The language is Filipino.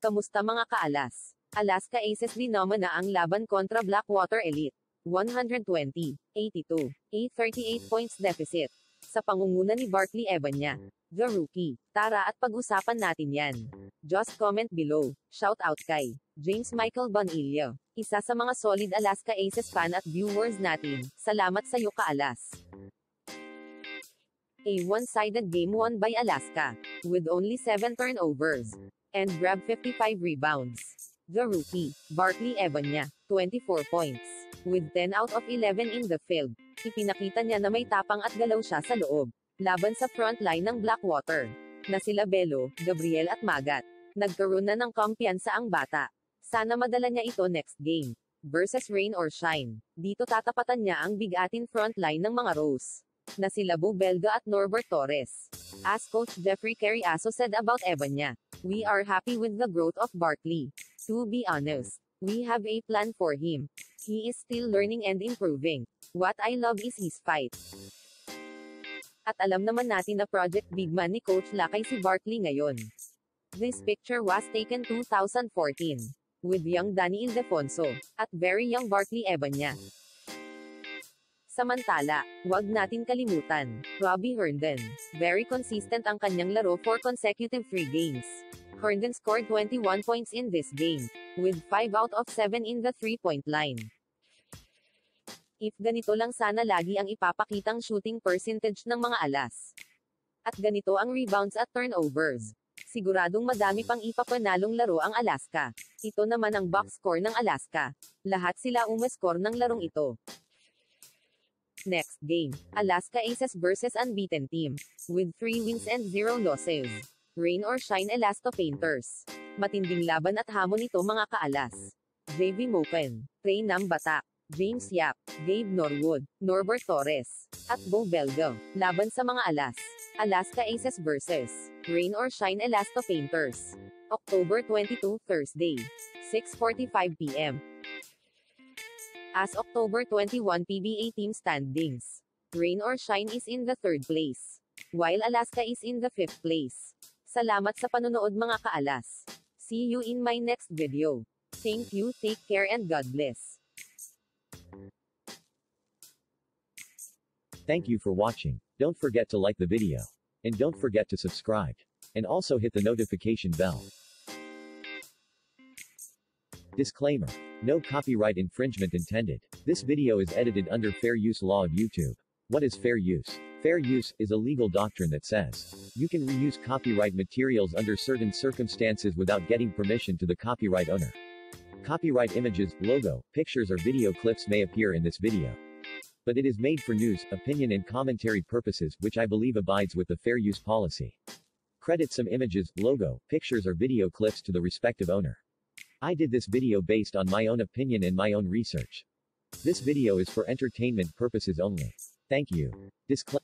Kamusta mga kaalas? Alaska Aces dinama na ang laban kontra Blackwater Elite. 120, 82, 838 points deficit. Sa pangunguna ni Barkley Evanya, the rookie. Tara at pag-usapan natin yan. Just comment below. Shout out kay James Michael Bonillo. Isa sa mga solid Alaska Aces fan at viewers natin. Salamat sa iyo kaalas. A one-sided game won by Alaska, with only 7 turnovers, and grabbed 55 rebounds. The rookie, Barkley Evanya, 24 points. With 10 out of 11 in the field, ipinakita niya na may tapang at galaw siya sa loob. Laban sa front line ng Blackwater, na sila Belo, Gabriel at Magat. Nagkaroon na ng kumpiyansa ang bata. Sana madala niya ito next game. Versus rain or shine. Dito tatapatan niya ang bigatin front line ng mga Rose. Na sila Bo Belga at Norbert Torres. As Coach Jeffrey Carriaso said about Evanya, We are happy with the growth of Barkley. To be honest, we have a plan for him. He is still learning and improving. What I love is his fight. At alam naman natin na Project Big Man ni Coach Lakay si Barkley ngayon. This picture was taken 2014 with young Danny Ildefonso at very young Barkley Evanya. Samantala, wag natin kalimutan, Robbie Herndon. Very consistent ang kanyang laro for consecutive three games. Herndon scored 21 points in this game, with 5 out of 7 in the three-point line. If ganito lang sana lagi ang ipapakitang shooting percentage ng mga alas. At ganito ang rebounds at turnovers. Siguradong madami pang ipapanalong laro ang Alaska. Ito naman ang box score ng Alaska. Lahat sila umascore ng larong ito. Next game, Alaska Aces versus unbeaten team, with 3 wins and 0 losses. Rain or shine Elasto Painters. Matinding laban at hamon ito mga kaalas. JV Mopen, Ray Batak, James Yap, Gabe Norwood, Norbert Torres, at Bo Belgo. Laban sa mga alas. Alaska Aces versus Rain or Shine Elasto Painters. October 22, Thursday. 6.45pm. As October 21 PBA team standings. Rain or Shine is in the third place. While Alaska is in the fifth place. Salamat sa panonood mga kaalas. See you in my next video. Thank you, take care and God bless. Thank you for watching. Don't forget to like the video. And don't forget to subscribe. And also hit the notification bell. Disclaimer. No copyright infringement intended. This video is edited under fair use law of YouTube. What is fair use? Fair use is a legal doctrine that says you can reuse copyright materials under certain circumstances without getting permission to the copyright owner. Copyright images, logo, pictures or video clips may appear in this video. But it is made for news, opinion and commentary purposes, which I believe abides with the fair use policy. Credit some images, logo, pictures or video clips to the respective owner. I did this video based on my own opinion and my own research. This video is for entertainment purposes only. Thank you. Disclaimer